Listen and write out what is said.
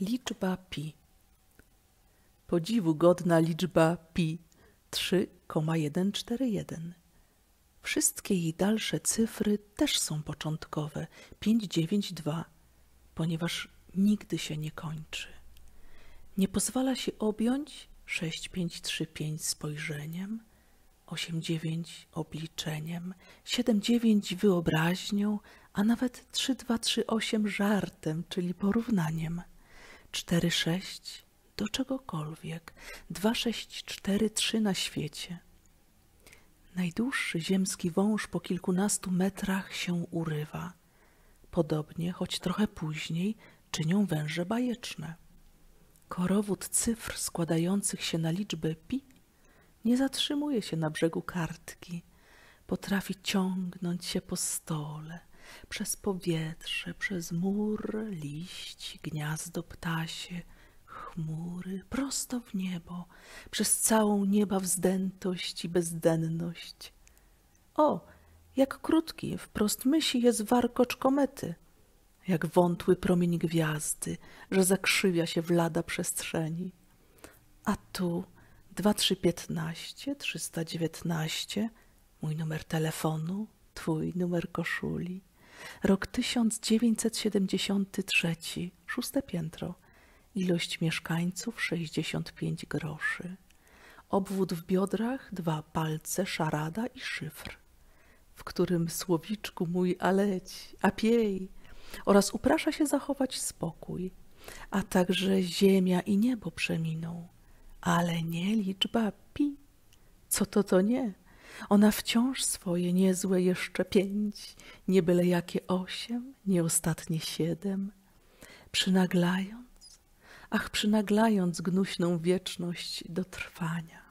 Liczba pi. Podziwu godna liczba pi 3,141. Wszystkie jej dalsze cyfry też są początkowe 592, ponieważ nigdy się nie kończy. Nie pozwala się objąć 6535 spojrzeniem, 89 obliczeniem, 79 wyobraźnią, a nawet 3238 żartem, czyli porównaniem. 46 do czegokolwiek, 2643 na świecie. Najdłuższy ziemski wąż po kilkunastu metrach się urywa. Podobnie, choć trochę później, czynią węże bajeczne. Korowód cyfr składających się na liczbę pi nie zatrzymuje się na brzegu kartki. Potrafi ciągnąć się po stole, przez powietrze, przez mur, liść, gniazdo ptasie, chmury, prosto w niebo, przez całą nieba wzdętość i bezdenność. O, jak krótki, wprost myśli jest warkocz komety, jak wątły promień gwiazdy, że zakrzywia się w lada przestrzeni. A tu dwa trzy piętnaście, trzysta dziewiętnaście, mój numer telefonu, twój numer koszuli. Rok 1973, szóste piętro. Ilość mieszkańców 65 groszy. Obwód w biodrach, dwa palce, szarada i szyfr, w którym słowiczku mój aleć, a piej, oraz uprasza się zachować spokój, a także ziemia i niebo przeminą, ale nie liczba pi. Co to to nie? Ona wciąż swoje niezłe jeszcze pięć, nie byle jakie osiem, nie ostatnie siedem, przynaglając, ach przynaglając gnuśną wieczność do trwania.